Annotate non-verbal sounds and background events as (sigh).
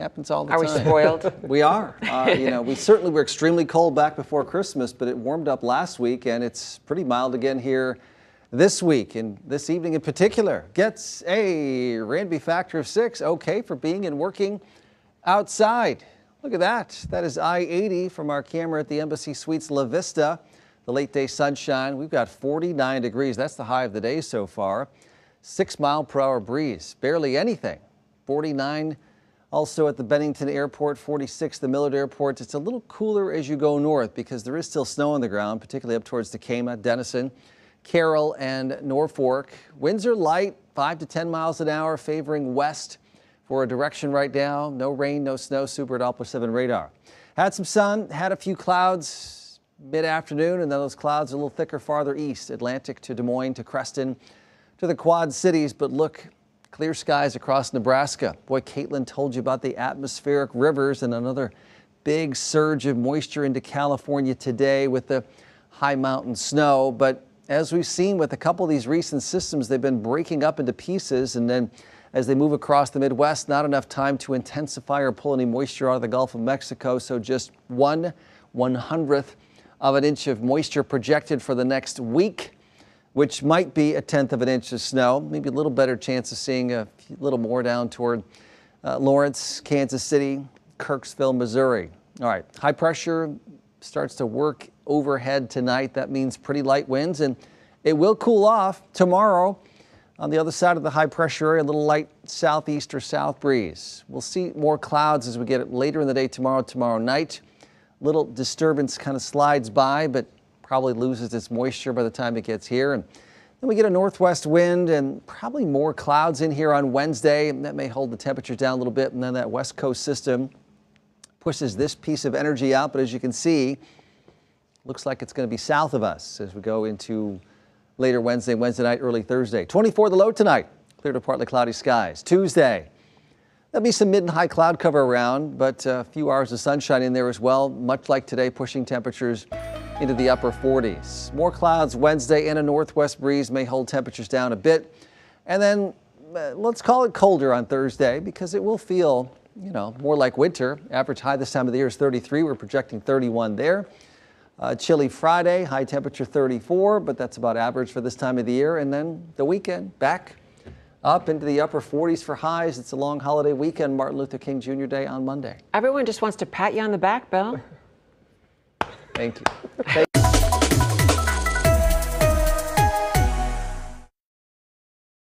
Happens all the Are we spoiled? (laughs) We are. Uh, you know, we certainly were extremely cold back before Christmas, but it warmed up last week, and it's pretty mild again here this week. And this evening in particular gets a Ranby factor of six, okay for being and working outside. Look at that. That is I-80 from our camera at the Embassy Suites La Vista. The late day sunshine. We've got 49 degrees. That's the high of the day so far. Six mile per hour breeze. Barely anything. 49 also at the Bennington Airport, 46 the Millard Airport. It's a little cooler as you go north because there is still snow on the ground, particularly up towards Decatur, Denison, Carroll, and Norfolk. Winds are light, 5 to 10 miles an hour, favoring west for a direction right now. No rain, no snow, super Doppler 7 radar. Had some sun, had a few clouds mid-afternoon, and then those clouds a little thicker farther east, Atlantic to Des Moines to Creston to the Quad Cities, but look, clear skies across Nebraska. Boy, Caitlin told you about the atmospheric rivers and another big surge of moisture into California today with the high mountain snow. But as we've seen with a couple of these recent systems, they've been breaking up into pieces and then as they move across the Midwest, not enough time to intensify or pull any moisture out of the Gulf of Mexico. So just one one hundredth of an inch of moisture projected for the next week which might be a tenth of an inch of snow. Maybe a little better chance of seeing a little more down toward uh, Lawrence, Kansas City, Kirksville, Missouri. All right, high pressure starts to work overhead tonight. That means pretty light winds, and it will cool off tomorrow. On the other side of the high pressure area, a little light southeast or south breeze. We'll see more clouds as we get it later in the day tomorrow, tomorrow night. Little disturbance kind of slides by, but probably loses its moisture by the time it gets here. And then we get a northwest wind and probably more clouds in here on Wednesday. That may hold the temperatures down a little bit. And then that west coast system pushes this piece of energy out. But as you can see, looks like it's going to be south of us as we go into later Wednesday, Wednesday night, early Thursday. 24 the low tonight. Clear to partly cloudy skies. Tuesday. There'll be some mid and high cloud cover around, but uh, a few hours of sunshine in there as well, much like today, pushing temperatures into the upper 40s. More clouds Wednesday and a northwest breeze may hold temperatures down a bit. And then uh, let's call it colder on Thursday because it will feel, you know, more like winter. Average high this time of the year is 33. We're projecting 31 there. Uh, chilly Friday, high temperature 34, but that's about average for this time of the year. And then the weekend back up into the upper 40s for highs. It's a long holiday weekend, Martin Luther King Jr. Day on Monday. Everyone just wants to pat you on the back, Bill. (laughs) Thank you.